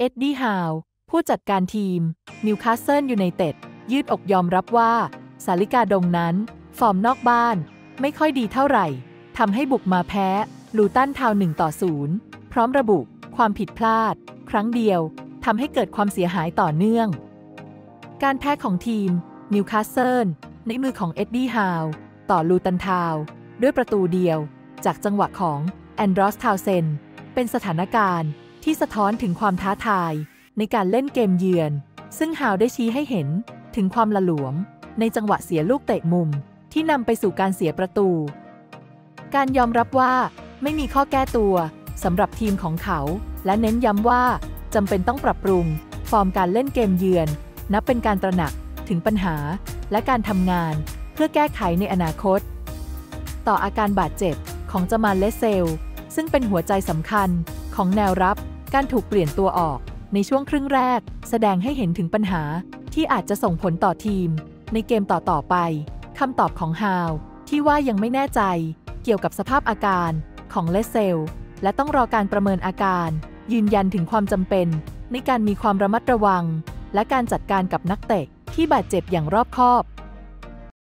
เอ็ดดี้ฮาว ผู้จัดการทีม นิวคาสเซิลยูไนเต็ด ยืดอกยอมรับว่า สาลิกาดงนั้น ฟอร์มนอกบ้าน ไม่ค่อยดีเท่าไหร่ ทำให้บุกมาแพ้ ลูตันทาวน์1ต่อ0พร้อมระบุความผิดพลาด ครั้งเดียวทำให้เกิดความเสียหายต่อเนื่อง การแพ้ของทีม นิวคาสเซิลในมือของเอ็ดดี้ฮาว ต่อลูตันทาวน์ ด้วยประตูเดียว จากจังหวะของแอนดรอสทาวน์เซนด์ เป็นสถานการณ์ ที่สะท้อนถึงความท้าทาย ในการเล่นเกมเยือน ซึ่งฮาวได้ชี้ให้เห็นถึงความละหลวม ในจังหวะเสียลูกเตะมุมที่นำไปสู่การเสียประตู การยอมรับว่าไม่มีข้อแก้ตัวสำหรับทีมของเขา และเน้นย้ำว่าจำเป็นต้องปรับปรุง ฟอร์มการเล่นเกมเยือน นับเป็นการตระหนักถึงปัญหาและการทำงานเพื่อแก้ไขในอนาคต ต่ออาการบาดเจ็บของจามาเลสเซล ซึ่งเป็นหัวใจสำคัญของแนวรับ การถูกเปลี่ยนตัวออกในช่วงครึ่งแรก แสดงให้เห็นถึงปัญหาที่อาจจะส่งผลต่อทีม ในเกมต่อๆไปคำตอบของฮาวที่ว่ายังไม่แน่ใจ เกี่ยวกับสภาพอาการของเลสเซล และต้องรอการประเมินอาการ ยืนยันถึงความจำเป็น ในการมีความระมัดระวัง และการจัดการกับนักเตะที่บาดเจ็บอย่างรอบคอบ